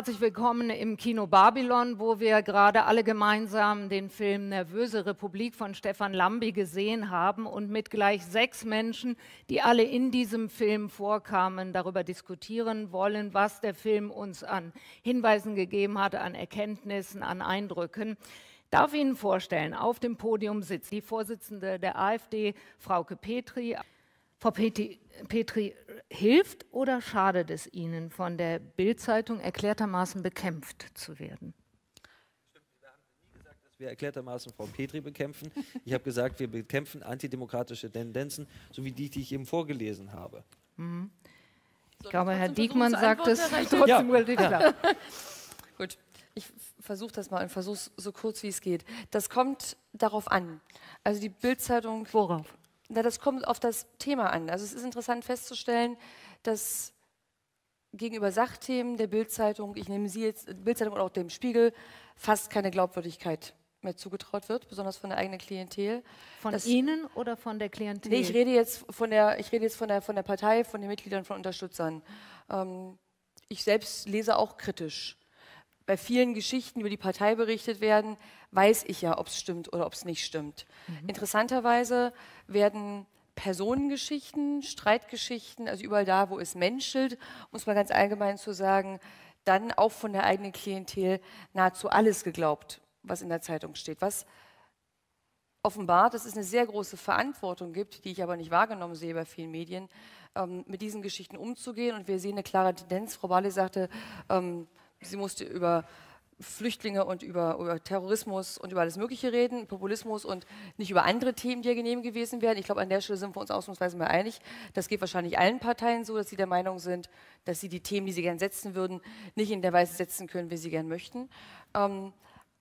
Herzlich willkommen im Kino Babylon, wo wir gerade alle gemeinsam den Film Nervöse Republik von Stefan Lambi gesehen haben und mit gleich sechs Menschen, die alle in diesem Film vorkamen, darüber diskutieren wollen, was der Film uns an Hinweisen gegeben hat, an Erkenntnissen, an Eindrücken. Ich darf Ihnen vorstellen, auf dem Podium sitzt die Vorsitzende der AfD, Frauke Petri. Frau Petri, Petri, hilft oder schadet es Ihnen, von der Bildzeitung erklärtermaßen bekämpft zu werden? Wir haben nie gesagt, dass wir erklärtermaßen Frau Petri bekämpfen. Ich habe gesagt, wir bekämpfen antidemokratische Tendenzen, so wie die, die ich eben vorgelesen habe. Mhm. Ich glaube, Herr Diekmann sagt es trotzdem ja. relativ klar. Gut, ich versuche das mal und versuche es so kurz wie es geht. Das kommt darauf an. Also die Bildzeitung. Worauf? Na, das kommt auf das Thema an. Also es ist interessant festzustellen, dass gegenüber Sachthemen der Bildzeitung, ich nehme Sie jetzt, Bildzeitung und auch dem Spiegel, fast keine Glaubwürdigkeit mehr zugetraut wird, besonders von der eigenen Klientel. Von das, Ihnen oder von der Klientel? Nee, ich rede jetzt von der, ich rede jetzt von der, von der Partei, von den Mitgliedern, von Unterstützern. Ähm, ich selbst lese auch kritisch bei vielen Geschichten über die Partei berichtet werden, weiß ich ja, ob es stimmt oder ob es nicht stimmt. Mhm. Interessanterweise werden Personengeschichten, Streitgeschichten, also überall da, wo es menschelt, um es mal ganz allgemein zu sagen, dann auch von der eigenen Klientel nahezu alles geglaubt, was in der Zeitung steht. Was offenbart, dass es eine sehr große Verantwortung gibt, die ich aber nicht wahrgenommen sehe bei vielen Medien, ähm, mit diesen Geschichten umzugehen. Und wir sehen eine klare Tendenz. Frau Barley sagte, ähm, Sie musste über Flüchtlinge und über, über, Terrorismus und über alles Mögliche reden, Populismus und nicht über andere Themen, die ja genehm gewesen wären. Ich glaube, an der Stelle sind wir uns ausnahmsweise mal einig. Das geht wahrscheinlich allen Parteien so, dass sie der Meinung sind, dass sie die Themen, die sie gern setzen würden, nicht in der Weise setzen können, wie sie gern möchten. Ähm,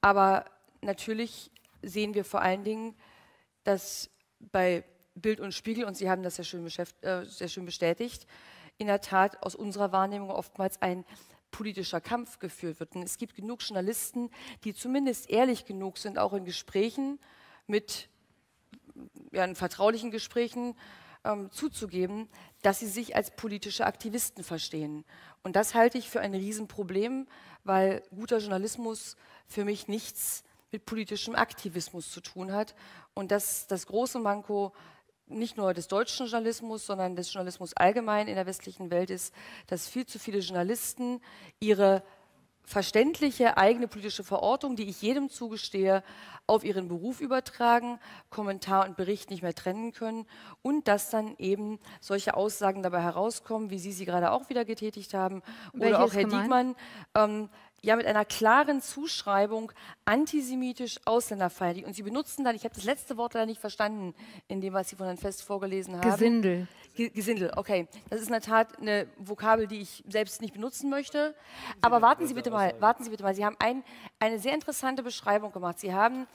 aber natürlich sehen wir vor allen Dingen, dass bei Bild und Spiegel, und Sie haben das sehr schön, äh, sehr schön bestätigt, in der Tat aus unserer Wahrnehmung oftmals ein politischer Kampf geführt wird. Und es gibt genug Journalisten, die zumindest ehrlich genug sind, auch in Gesprächen mit, ja, in vertraulichen Gesprächen ähm, zuzugeben, dass sie sich als politische Aktivisten verstehen. Und das halte ich für ein Riesenproblem, weil guter Journalismus für mich nichts mit politischem Aktivismus zu tun hat. Und das das große Manko nicht nur des deutschen Journalismus, sondern des Journalismus allgemein in der westlichen Welt ist, dass viel zu viele Journalisten ihre verständliche eigene politische Verortung, die ich jedem zugestehe, auf ihren Beruf übertragen, Kommentar und Bericht nicht mehr trennen können und dass dann eben solche Aussagen dabei herauskommen, wie Sie sie gerade auch wieder getätigt haben oder Welche auch Herr Diekmann, ähm, ja mit einer klaren Zuschreibung antisemitisch ausländerfeindlich. Und Sie benutzen dann, ich habe das letzte Wort leider nicht verstanden, in dem, was Sie von Herrn Fest vorgelesen haben. Gesindel. G Gesindel, okay. Das ist in der Tat eine Vokabel, die ich selbst nicht benutzen möchte. Aber warten Sie bitte mal, warten Sie bitte mal. Sie haben ein, eine sehr interessante Beschreibung gemacht. Sie haben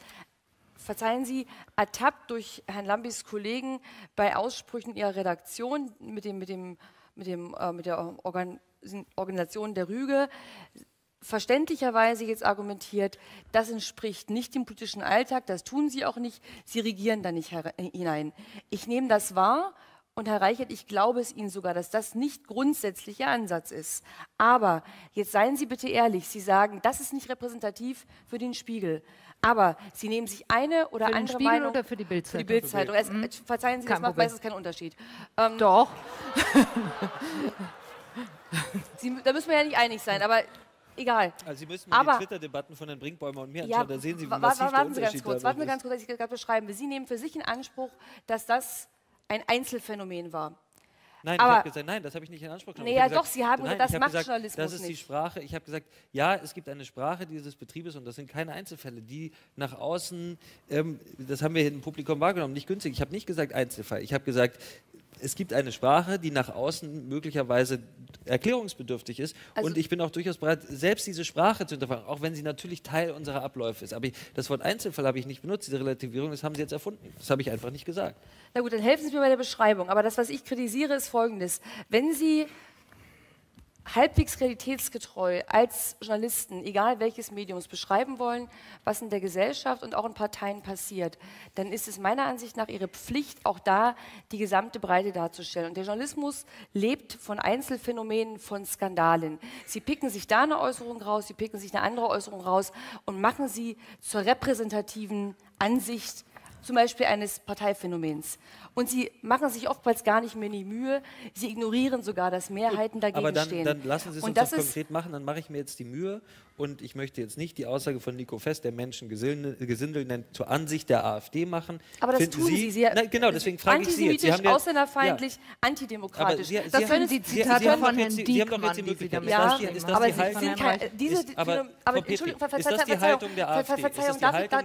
verzeihen Sie, ertappt durch Herrn Lambis Kollegen bei Aussprüchen Ihrer Redaktion mit, dem, mit, dem, mit, dem, äh, mit der Organ Organisation der Rüge verständlicherweise jetzt argumentiert, das entspricht nicht dem politischen Alltag, das tun sie auch nicht, sie regieren da nicht hinein. Ich nehme das wahr und Herr Reichert, ich glaube es Ihnen sogar, dass das nicht grundsätzlicher Ansatz ist. Aber jetzt seien Sie bitte ehrlich, Sie sagen, das ist nicht repräsentativ für den Spiegel. Aber Sie nehmen sich eine oder für andere Spiegel Meinung oder für die Bildzeitung. Für die Bildzeitung. Mhm. Verzeihen Sie, Kein das macht meistens keinen Unterschied. Ähm, Doch. Sie, da müssen wir ja nicht einig sein, aber egal. Also Sie müssen mir die Twitter-Debatten von Herrn Brinkbäumer und mir anschauen, da sehen Sie, wie massiv warten Sie ganz kurz, warten Sie ganz kurz, dass ich gerade beschreiben will. Sie nehmen für sich in Anspruch, dass das ein Einzelfänomen war. Nein, aber, ich habe gesagt, nein, das habe ich nicht in Anspruch genommen. Nee, ja, doch, Sie haben nein, gesagt, das macht gesagt, Journalismus Das ist nicht. die Sprache. Ich habe gesagt, ja, es gibt eine Sprache dieses Betriebes und das sind keine Einzelfälle, die nach außen, ähm, das haben wir im Publikum wahrgenommen, nicht günstig. Ich habe nicht gesagt Einzelfall. Ich habe gesagt, es gibt eine Sprache, die nach außen möglicherweise erklärungsbedürftig ist. Also und ich bin auch durchaus bereit, selbst diese Sprache zu hinterfragen, auch wenn sie natürlich Teil unserer Abläufe ist. Aber ich, das Wort Einzelfall habe ich nicht benutzt, diese Relativierung, das haben Sie jetzt erfunden. Das habe ich einfach nicht gesagt. Na gut, dann helfen Sie mir bei der Beschreibung. Aber das, was ich kritisiere, ist Folgendes. Wenn Sie halbwegs realitätsgetreu als Journalisten, egal welches Mediums, beschreiben wollen, was in der Gesellschaft und auch in Parteien passiert, dann ist es meiner Ansicht nach ihre Pflicht, auch da die gesamte Breite darzustellen. Und der Journalismus lebt von Einzelfänomenen, von Skandalen. Sie picken sich da eine Äußerung raus, sie picken sich eine andere Äußerung raus und machen sie zur repräsentativen Ansicht zum Beispiel eines Parteiphänomens. Und sie machen sich oftmals gar nicht mehr die Mühe, sie ignorieren sogar, dass Mehrheiten dagegen Aber dann, stehen. dann lassen Sie es und uns das konkret machen, dann mache ich mir jetzt die Mühe und ich möchte jetzt nicht die Aussage von Nico Fest, der Menschen Gesindel, nennt, zur Ansicht der AfD machen. aber das Finden tun Sie, Sie Nein, genau, deswegen frage ich Sie jetzt. Sie antisemitisch, haben ja- ausländerfeindlich, Aber antidemokratisch. Sie, Sie Das können Sie Sie- Zitate Sie von Herrn die- Sie haben doch jetzt die Diekmann, Sie Möglichkeit. damit Ist Ja, das ist das aber die sie Haltung? sind kein, diese, Ist- aber, aber Entschuldigung, Ver- ist das die Verzeihung, Haltung der AfD? Verzeihung, darf ich, ich ganz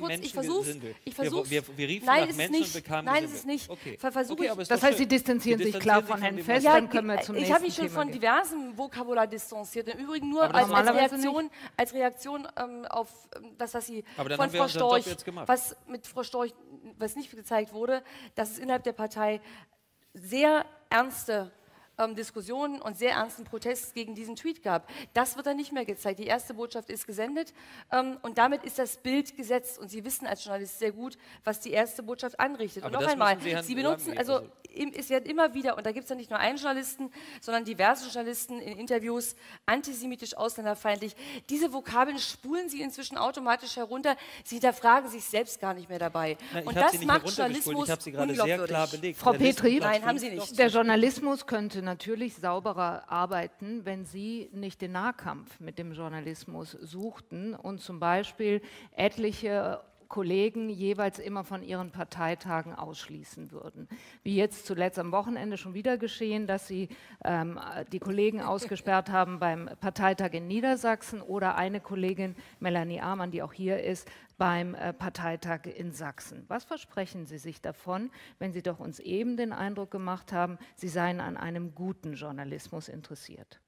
kurz, ich Gesindel? ich Wir- versuch's. wir- wir riefen Nein, nach ist es Menschen nicht. und bekamen Nein, Gesindel. ist es nicht. Okay. Okay, ich- Das heißt. Sie distanzieren Sie sich klar von Herrn Fest, dann können wir zum ich nächsten habe mich schon von diversen Vokabular distanziert. Im Übrigen nur als, normalerweise Reaktion, als Reaktion ähm, auf ähm, das, was Sie Aber von Frau Storch, was mit Frau Storch, was nicht gezeigt wurde, dass es innerhalb der Partei sehr ernste ähm, Diskussionen und sehr ernsten Protest gegen diesen Tweet gab. Das wird dann nicht mehr gezeigt. Die erste Botschaft ist gesendet ähm, und damit ist das Bild gesetzt. Und Sie wissen als Journalist sehr gut, was die erste Botschaft anrichtet. Aber und noch einmal, Sie Sie benutzen, also, also- es werden immer wieder, und da gibt es ja nicht nur einen Journalisten, sondern diverse Journalisten in Interviews, antisemitisch, ausländerfeindlich. Diese Vokabeln spulen Sie inzwischen automatisch herunter. Sie hinterfragen sich selbst gar nicht mehr dabei. Ich und habe das macht Journalismus ich habe Sie gerade sehr klar belegt. Frau Der Petri? Nein, haben Sie nicht. Der Journalismus könnte natürlich sauberer arbeiten, wenn Sie nicht den Nahkampf mit dem Journalismus suchten und zum Beispiel etliche Kollegen jeweils immer von ihren Parteitagen ausschließen würden. Wie jetzt zuletzt am Wochenende schon wieder geschehen, dass sie ähm, die Kollegen ausgesperrt haben beim Parteitag in Niedersachsen oder eine Kollegin, Melanie Amann, die auch hier ist, beim äh, Parteitag in Sachsen. Was versprechen Sie sich davon, wenn Sie doch uns eben den Eindruck gemacht haben, Sie seien an einem guten Journalismus interessiert?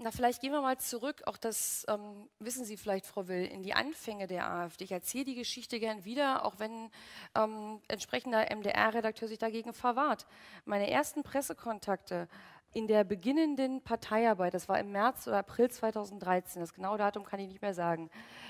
Na, vielleicht gehen wir mal zurück, auch das ähm, wissen Sie vielleicht, Frau Will, in die Anfänge der AfD. Ich erzähle die Geschichte gern wieder, auch wenn ähm, entsprechender MDR-Redakteur sich dagegen verwahrt. Meine ersten Pressekontakte in der beginnenden Parteiarbeit, das war im März oder April 2013, das genaue Datum kann ich nicht mehr sagen,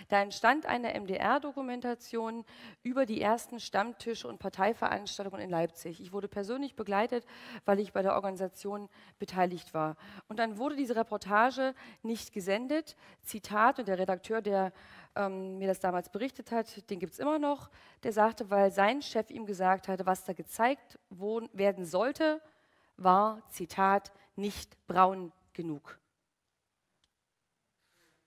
da entstand eine MDR-Dokumentation über die ersten Stammtische und Parteiveranstaltungen in Leipzig. Ich wurde persönlich begleitet, weil ich bei der Organisation beteiligt war. Und dann wurde diese Reportage nicht gesendet. Zitat, und der Redakteur, der ähm, mir das damals berichtet hat, den gibt es immer noch, der sagte, weil sein Chef ihm gesagt hatte, was da gezeigt werden sollte, war, Zitat, nicht braun genug.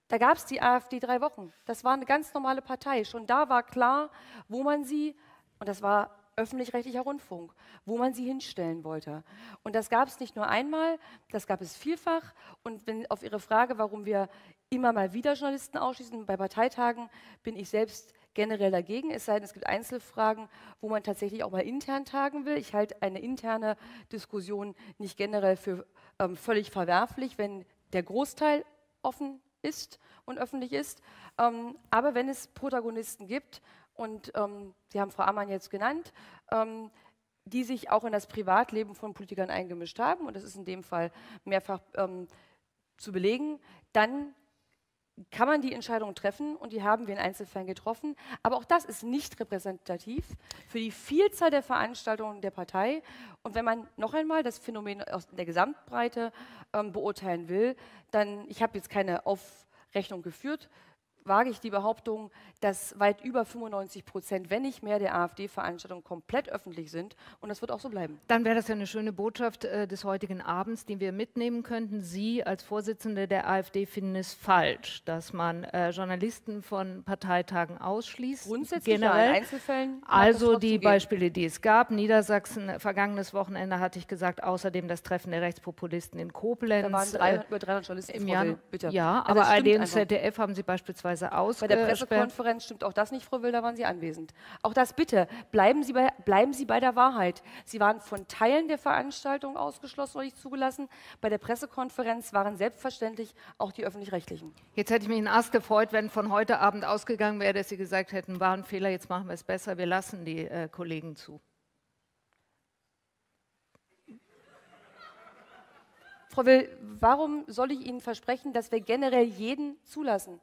Da gab es die AfD drei Wochen. Das war eine ganz normale Partei. Schon da war klar, wo man sie, und das war öffentlich-rechtlicher Rundfunk, wo man sie hinstellen wollte. Und das gab es nicht nur einmal, das gab es vielfach. Und wenn auf Ihre Frage, warum wir immer mal wieder Journalisten ausschließen, bei Parteitagen bin ich selbst generell dagegen, es sei denn, es gibt Einzelfragen, wo man tatsächlich auch mal intern tagen will. Ich halte eine interne Diskussion nicht generell für ähm, völlig verwerflich, wenn der Großteil offen ist und öffentlich ist. Ähm, aber wenn es Protagonisten gibt, und ähm, Sie haben Frau Ammann jetzt genannt, ähm, die sich auch in das Privatleben von Politikern eingemischt haben, und das ist in dem Fall mehrfach ähm, zu belegen, dann kann man die Entscheidung treffen und die haben wir in Einzelfällen getroffen. Aber auch das ist nicht repräsentativ für die Vielzahl der Veranstaltungen der Partei. Und wenn man noch einmal das Phänomen aus der Gesamtbreite ähm, beurteilen will, dann, ich habe jetzt keine Aufrechnung geführt, wage ich die Behauptung, dass weit über 95 Prozent, wenn nicht mehr, der AfD-Veranstaltungen komplett öffentlich sind. Und das wird auch so bleiben. Dann wäre das ja eine schöne Botschaft äh, des heutigen Abends, die wir mitnehmen könnten. Sie als Vorsitzende der AfD finden es falsch, dass man äh, Journalisten von Parteitagen ausschließt. Grundsätzlich generell. in Einzelfällen. Also die gehen. Beispiele, die es gab. Niedersachsen, äh, vergangenes Wochenende hatte ich gesagt, außerdem das Treffen der Rechtspopulisten in Koblenz. Da waren äh, 300, über 300 Journalisten, im. Will, bitte. Ja, Also aber ARD und. ZDF haben sie beispielsweise Bei der. Pressekonferenz stimmt auch das nicht, Frau Will, da waren Sie anwesend. Auch das bitte, bleiben Sie, bei, bleiben Sie bei der Wahrheit. Sie waren von Teilen der Veranstaltung ausgeschlossen oder nicht zugelassen. Bei der Pressekonferenz waren selbstverständlich auch die Öffentlich-Rechtlichen. Jetzt hätte ich mich in Ast gefreut, wenn von heute Abend ausgegangen wäre, dass Sie gesagt hätten, war ein Fehler, jetzt machen wir es besser, wir lassen die äh, Kollegen zu. Frau Will, warum soll ich Ihnen versprechen, dass wir generell jeden zulassen?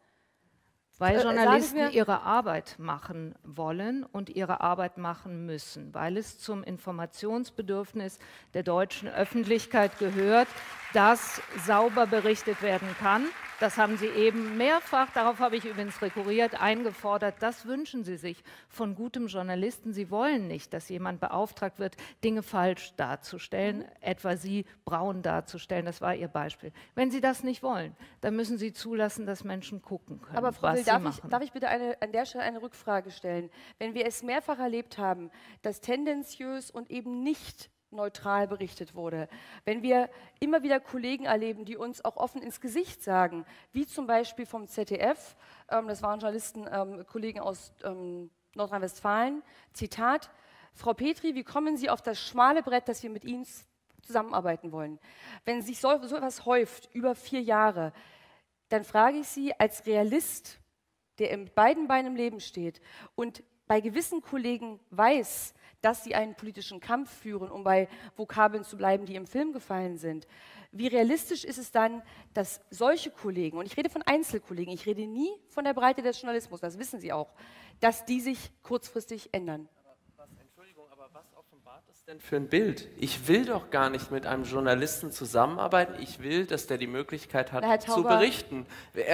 Weil Äh, Journalisten ihre Arbeit machen wollen und ihre Arbeit machen müssen, weil es zum Informationsbedürfnis der deutschen Öffentlichkeit gehört, dass sauber berichtet werden kann. Das haben Sie eben mehrfach, darauf habe ich übrigens rekurriert, eingefordert. Das wünschen Sie sich von gutem Journalisten. Sie wollen nicht, dass jemand beauftragt wird, Dinge falsch darzustellen, etwa Sie braun darzustellen. Das war Ihr Beispiel. Wenn Sie das nicht wollen, dann müssen Sie zulassen, dass Menschen gucken können, Aber Frau was Will, darf ich, darf ich bitte eine, an der Stelle eine Rückfrage stellen? Wenn wir es mehrfach erlebt haben, dass tendenziös und eben nicht neutral berichtet wurde, wenn wir immer wieder Kollegen erleben, die uns auch offen ins Gesicht sagen, wie zum Beispiel vom ZDF, ähm, das waren Journalisten, ähm, Kollegen aus ähm, Nordrhein-Westfalen, Zitat, Frau Petri, wie kommen Sie auf das schmale Brett, dass wir mit Ihnen zusammenarbeiten wollen? Wenn sich so, so etwas häuft, über vier Jahre, dann frage ich Sie als Realist, der in beiden Beinen im Leben steht und bei gewissen Kollegen weiß, dass sie einen politischen Kampf führen, um bei Vokabeln zu bleiben, die im Film gefallen sind. Wie realistisch ist es dann, dass solche Kollegen, und ich rede von Einzelkollegen, ich rede nie von der Breite des Journalismus, das wissen Sie auch, dass die sich kurzfristig ändern? Entschuldigung, aber was offenbart das denn für ein Bild? Ich will doch gar nicht mit einem Journalisten zusammenarbeiten. Ich will, dass der die Möglichkeit hat, zu berichten.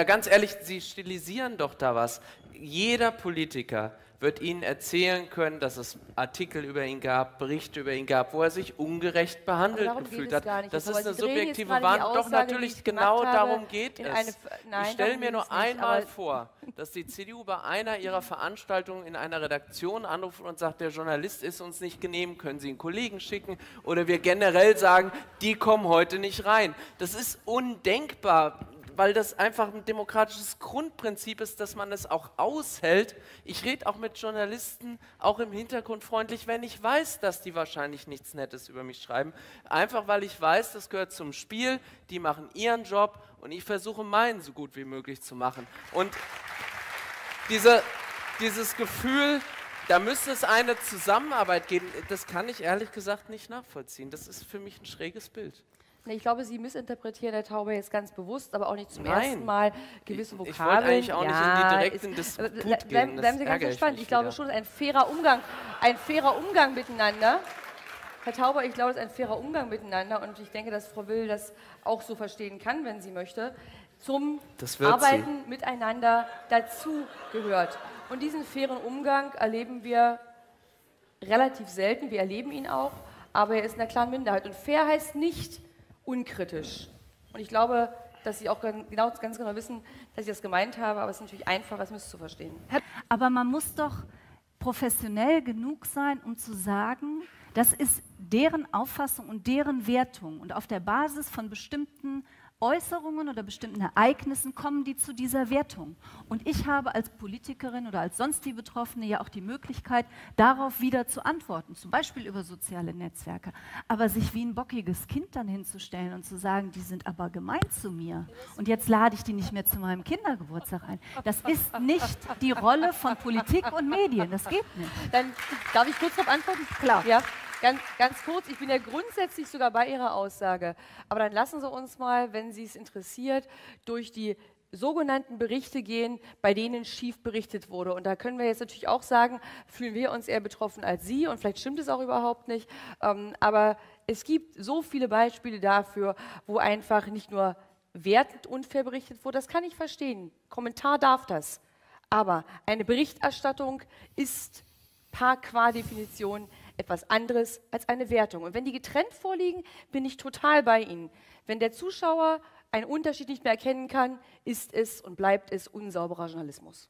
Ganz ehrlich, Sie stilisieren doch da was. Jeder Politiker wird Ihnen erzählen können, dass es Artikel über ihn gab, Berichte über ihn gab, wo er sich ungerecht behandelt gefühlt hat. nicht. Das ist eine subjektive Wahrnehmung. Doch natürlich ich genau darum geht es. eine- Nein, ich stelle mir nur nicht, einmal aber- vor, dass die CDU bei einer ihrer Veranstaltungen in einer Redaktion anruft und sagt, der Journalist ist uns nicht genehm, können Sie einen Kollegen schicken oder wir generell sagen, die kommen heute nicht rein. Das ist undenkbar, weil das einfach ein demokratisches Grundprinzip ist, dass man es auch aushält. Ich rede auch mit Journalisten, auch im Hintergrund freundlich, wenn ich weiß, dass die wahrscheinlich nichts Nettes über mich schreiben. Einfach weil ich weiß, das gehört zum Spiel, die machen ihren Job und ich versuche meinen so gut wie möglich zu machen. Und diese, dieses Gefühl, da müsste es eine Zusammenarbeit geben, das kann ich ehrlich gesagt nicht nachvollziehen. Das ist für mich ein schräges Bild. Ich glaube, Sie missinterpretieren Herr Tauber jetzt ganz bewusst, aber auch nicht zum Nein. ersten Mal gewisse Ich- ich Vokabeln. wollte eigentlich auch nicht in die direkten Disput gehen, Bleiben, Sie ganz ärgere ich Ich glaube schon, ein fairer Umgang, ein fairer Umgang miteinander. Herr Tauber, ich glaube, es ist ein fairer Umgang miteinander und ich denke, dass Frau Will das auch so verstehen kann, wenn sie möchte, zum Arbeiten miteinander dazu gehört. Und diesen fairen Umgang erleben wir relativ selten. Wir erleben ihn auch, aber er ist in einer klaren Minderheit. Und fair heißt nicht unkritisch. Und ich glaube, dass Sie auch genau, ganz genau wissen, dass ich das gemeint habe, aber es ist natürlich einfach, was misszuverstehen. Aber man muss doch professionell genug sein, um zu sagen, das ist deren Auffassung und deren Wertung. Und auf der Basis von bestimmten Äußerungen oder bestimmten Ereignissen kommen die zu dieser Wertung. Und ich habe als Politikerin oder als sonst die Betroffene ja auch die Möglichkeit, darauf wieder zu antworten, zum Beispiel über soziale Netzwerke. Aber sich wie ein bockiges Kind dann hinzustellen und zu sagen, die sind aber gemein zu mir und jetzt lade ich die nicht mehr zu meinem Kindergeburtstag ein, das ist nicht die Rolle von Politik und Medien. Das geht nicht. Dann darf ich kurz darauf antworten? Klar. Ja, ganz, ganz kurz. Ich bin ja grundsätzlich sogar bei Ihrer Aussage. Aber dann lassen Sie uns mal, wenn Sie es interessiert, durch die sogenannten Berichte gehen, bei denen schief berichtet wurde. Und da können wir jetzt natürlich auch sagen, fühlen wir uns eher betroffen als Sie und vielleicht stimmt es auch überhaupt nicht. Ähm, aber es gibt so viele Beispiele dafür, wo einfach nicht nur wertend unfair berichtet wurde. Das kann ich verstehen. Kommentar darf das. Aber eine Berichterstattung ist par qua Definition etwas anderes als eine Wertung. Und wenn die getrennt vorliegen, bin ich total bei Ihnen. Wenn der Zuschauer einen Unterschied nicht mehr erkennen kann, ist es und bleibt es unsauberer Journalismus.